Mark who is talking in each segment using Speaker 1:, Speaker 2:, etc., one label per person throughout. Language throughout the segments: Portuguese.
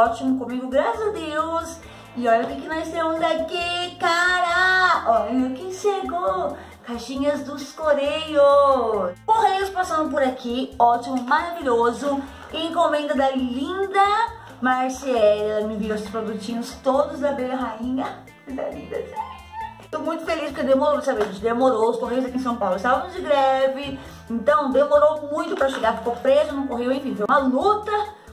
Speaker 1: ótimo comigo, graças a Deus. E olha o que, nós temos aqui, cara! Olha quem chegou! Caixinhas dos Correios. Correios passando por aqui, ótimo, maravilhoso. Encomenda da linda Marciela. Ela me enviou esses produtinhos todos da Abelha Rainha. Da linda, Tô muito feliz porque demorou, sabe? Demorou, os Correios aqui em São Paulo estavam de greve, então demorou muito pra chegar, ficou preso no correio, enfim, foi uma luta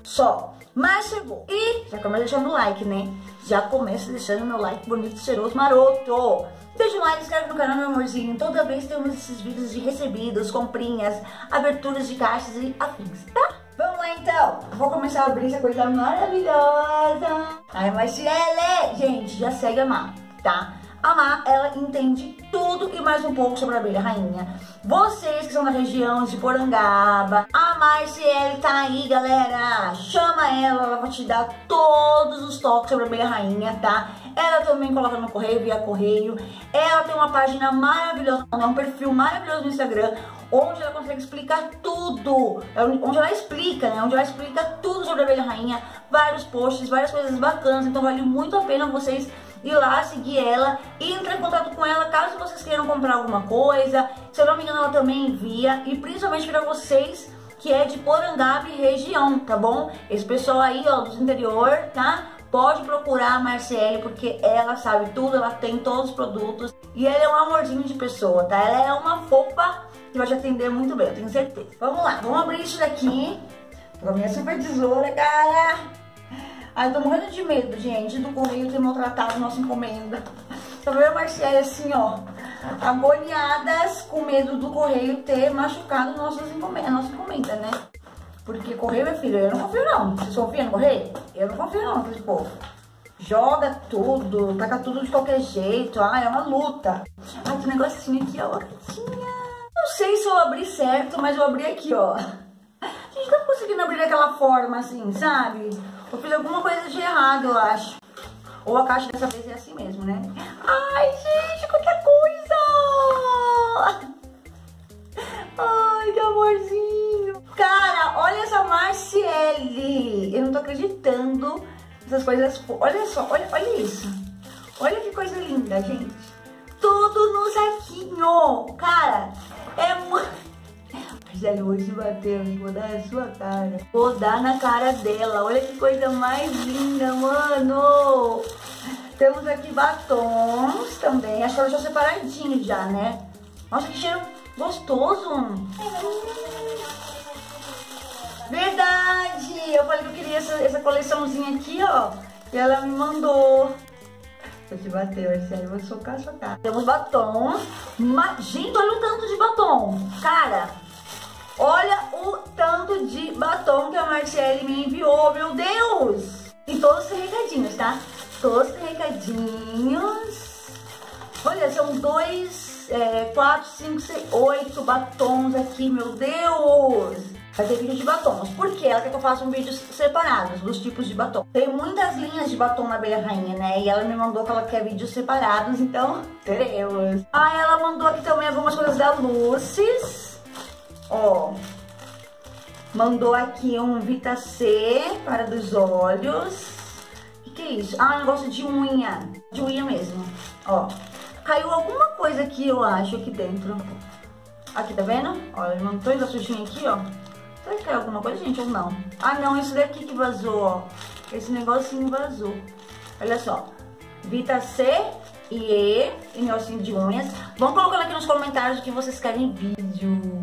Speaker 1: só. Mas chegou. E já começa deixando o like, né? Já começa deixando meu like bonito, cheiroso, maroto. Deixa o like, inscreve no canal, meu amorzinho. Toda vez temos esses vídeos de recebidos, comprinhas, aberturas de caixas e afins, tá? Vamos lá então. Vou começar a abrir essa coisa maravilhosa. Ai, Marciele! Gente, já segue a Má, tá? A Má, ela entende tudo e mais um pouco sobre a abelha rainha. Vocês que são da região de Porangaba, a Marciele tá aí, galera. Chama ela, ela vai te dar todos os toques sobre a abelha rainha, tá? Ela também coloca no correio, via correio. Ela tem uma página maravilhosa, um perfil maravilhoso no Instagram, onde ela consegue explicar tudo. É onde ela explica, né? Onde ela explica tudo sobre a abelha rainha, vários posts, várias coisas bacanas. Então vale muito a pena vocês ir lá, seguir ela e entrar em contato com ela caso vocês queiram comprar alguma coisa. Se eu não me engano, ela também envia. E principalmente para vocês que é de Porangaba e região, tá bom? Esse pessoal aí, ó, do interior, tá? Pode procurar a Marcele, porque ela sabe tudo, ela tem todos os produtos. E ela é um amorzinho de pessoa, tá? Ela é uma fofa que vai te atender muito bem, eu tenho certeza. Vamos lá, vamos abrir isso daqui. Com a minha super tesoura, cara. Ai, tô morrendo de medo, gente, do correio ter maltratado nossa encomenda. Só veio a Marcela assim, ó, agoniadas com medo do correio ter machucado nossas encomendas, nossa encomenda, né? Porque correio, meu filho, eu não confio não. Vocês confiam no correio? Eu não confio não, aquele povo. Joga tudo, taca tudo de qualquer jeito. Ah, é uma luta. Ai, que negocinho aqui, ó. Não sei se eu abri certo, mas eu abri aqui, ó. Gente, tá conseguindo abrir daquela forma assim, sabe? Eu fiz alguma coisa de errado, eu acho. Ou a caixa dessa vez é assim mesmo, né? Ai, gente, qualquer coisa! Ai, que amorzinho! Cara, olha essa Marciele! Eu não tô acreditando nessas coisas. Olha só, olha, olha isso. Olha que coisa linda, gente. Tudo no saquinho. Cara, é muito... Gisele, hoje hein? Vou dar na sua cara. Vou dar na cara dela. Olha que coisa mais linda, mano. Temos aqui batons também. Acho que ela já separadinho já, né? Nossa, que cheiro gostoso. Verdade! Eu falei que eu queria essa, essa coleçãozinha aqui, ó. E ela me mandou. Vou te bater, Marcelo. Vou socar sua cara. Temos batom. Mas, gente, olha o tanto de batom. Cara, Olha o tanto de batom que a Marcele me enviou, meu Deus! E todos os recadinhos, tá? Todos os recadinhos. Olha, são dois, é, quatro, cinco, seis, oito batons aqui, meu Deus! Vai ter vídeo de batons. Por quê? Ela quer que eu faça um vídeo separados dos tipos de batom. Tem muitas linhas de batom na Abelha Rainha, né? E ela me mandou que ela quer vídeos separados, então teremos. Ah, ela mandou aqui também algumas coisas da Lucis. Ó, mandou aqui um Vita C para dos olhos. O que, que é isso? Ah, um negócio de unha. De unha mesmo. Ó, caiu alguma coisa aqui, eu acho, aqui dentro. Aqui, tá vendo? Ó, ele mandou dois sujinho aqui, ó. Será que caiu alguma coisa, gente, ou não? Ah, não, isso daqui que vazou, ó. Esse negocinho vazou. Olha só. Vita C e E, e negocinho de unhas. Vamos colocando aqui nos comentários o que vocês querem vídeo.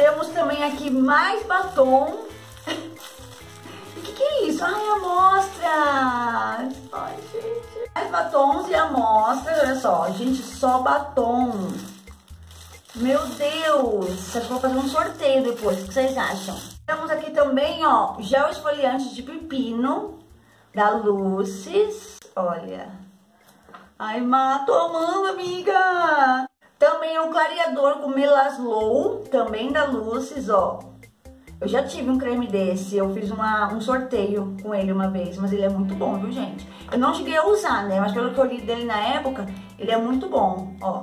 Speaker 1: Temos também aqui mais batom. O que, que é isso? Ai, amostras! Ai, gente. Mais batons e amostras, olha só. Gente, só batom. Meu Deus! Acho que vou fazer um sorteio depois. O que vocês acham? Temos aqui também, ó, gel esfoliante de pepino da Lucis. Olha. Ai, Má, tô amando, amiga! Também é um clareador com Melaslow, também da Lucis, ó. Eu já tive um creme desse, eu fiz uma, um sorteio com ele uma vez, mas ele é muito bom, viu, gente? Eu não cheguei a usar, né? Mas pelo que eu li dele na época, ele é muito bom, ó.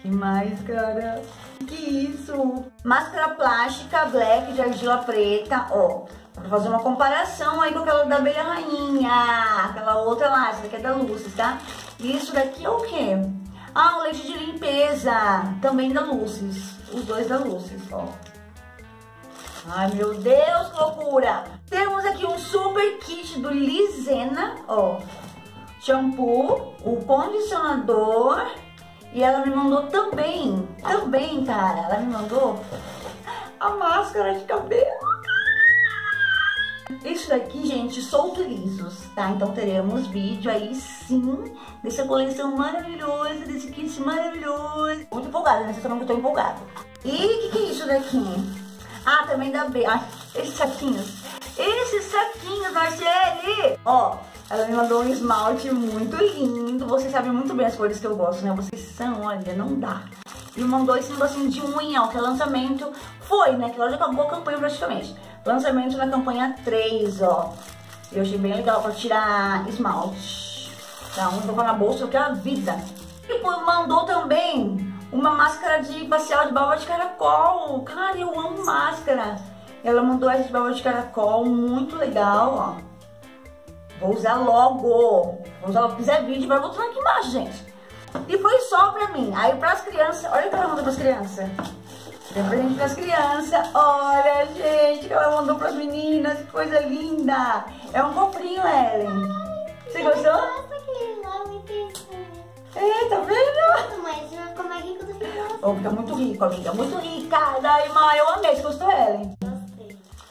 Speaker 1: Que mais, cara? Que isso? Máscara plástica black de argila preta, ó. Pra fazer uma comparação aí com aquela da abelha rainha. Aquela outra lá, essa daqui é da Lucis, tá? E isso daqui é o quê? Ah, o leite de limpeza. Também da Lucis. Os dois da Lucis, ó. Ai, meu Deus, loucura! Temos aqui um super kit do Lisena, ó. Shampoo, o condicionador e ela me mandou também, também, cara, ela me mandou a máscara de cabelo. Isso daqui, gente, solto lisos, tá? Então teremos vídeo aí sim dessa coleção maravilhosa, desse kit maravilhoso. Muito empolgada, né? Vocês sabem que eu tô empolgada. E o que, que é isso daqui? Ah, também da B. Ah, esses saquinhos. Esses saquinhos, Marcele! Ó, ela me mandou um esmalte muito lindo. Vocês sabem muito bem as cores que eu gosto, né? Vocês são, olha, não dá. E mandou esse negocinho de unha, ó, que é lançamento. Foi, né? Que ela já acabou a campanha praticamente. Lançamento na campanha 3, ó. Eu achei bem legal pra tirar esmalte. Tá, um colocar na bolsa, que é a vida. E mandou também uma máscara de facial de baba de caracol. Cara, eu amo máscara. Ela mandou essa de baba de caracol, muito legal, ó. Vou usar logo. Vou usar. Se quiser vídeo, vai voltar aqui embaixo, gente. E foi só pra mim. Aí pras crianças, olha o que ela mandou pras crianças. Deu presente pras crianças. Olha, gente, que ela mandou pras meninas. Que coisa linda. É um cofrinho, Ellen. Você gostou? É, tá vendo?
Speaker 2: Mas como é rico do final.
Speaker 1: Vou ficar muito rico, amiga. Muito rica. Daí, mãe, eu amei. Você gostou, Ellen?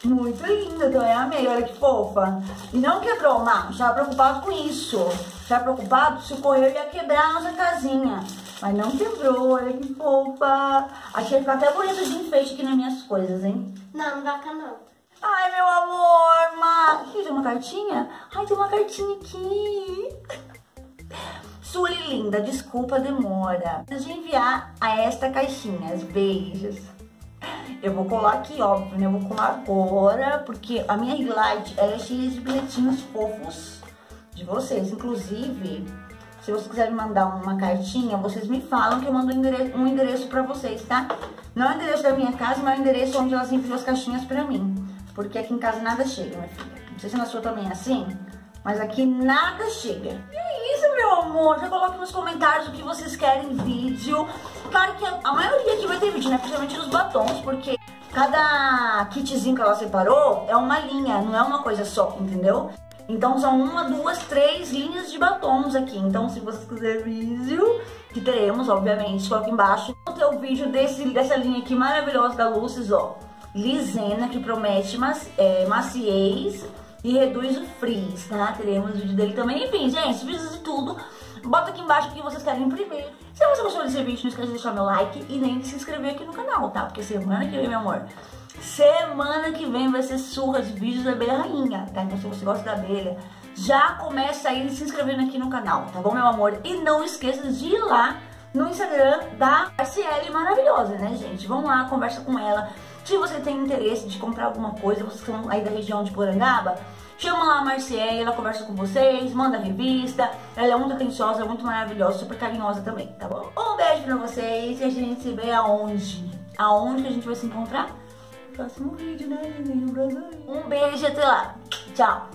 Speaker 1: Muito linda, também amei, olha que fofa. E não quebrou, Marcos, estava preocupado com isso. Estava preocupado se o correio ia quebrar a nossa casinha. Mas não quebrou, olha que fofa. Achei que ficar até bonito de enfeite aqui nas minhas coisas, hein?
Speaker 2: Não, não vai ficar não.
Speaker 1: Ai, meu amor, Marcos. Tem uma cartinha? Ai, tem uma cartinha aqui. Suli linda, desculpa a demora. Preciso enviar a esta caixinha. Beijos. Eu vou colar aqui, óbvio, né? Eu vou colar agora, porque a minha highlight é cheia de bilhetinhos fofos de vocês. Inclusive, se vocês quiserem mandar uma cartinha, vocês me falam que eu mando um endereço, um endereço pra vocês, tá? Não é o endereço da minha casa, mas é o endereço onde elas enviam as caixinhas pra mim. Porque aqui em casa nada chega, minha filha. Não sei se na sua também é assim, mas aqui nada chega. E é isso, meu amor. Já coloque nos comentários o que vocês querem vídeo. Claro que a, maioria aqui vai ter vídeo, né? Principalmente nos batons, porque cada kitzinho que ela separou é uma linha, não é uma coisa só, entendeu? Então são uma, duas, três linhas de batons aqui. Então se vocês quiserem vídeo, que teremos, obviamente, coloca embaixo. Vou ter o vídeo desse, dessa linha aqui maravilhosa da Lucis, ó. Lisena, que promete mas, é, maciez e reduz o frizz, tá? Teremos o vídeo dele também. Enfim, gente, vídeos de tudo. Bota aqui embaixo o que vocês querem primeiro. Se você gostou desse vídeo, não esqueça de deixar meu like e nem de se inscrever aqui no canal, tá? Porque semana que vem, meu amor, semana que vem vai ser surra de vídeos da abelha rainha, tá? Então se você gosta da abelha, já começa aí se inscrevendo aqui no canal, tá bom, meu amor? E não esqueça de ir lá no Instagram da RCL maravilhosa, né, gente? Vamos lá, conversa com ela. Se você tem interesse de comprar alguma coisa, vocês são aí da região de Porangaba, chama lá a Marciele, ela conversa com vocês, manda revista. Ela é muito atenciosa, muito maravilhosa, super carinhosa também, tá bom? Um beijo pra vocês e a gente se vê aonde? Aonde que a gente vai se encontrar? Próximo vídeo, né, Um beijo até lá. Tchau.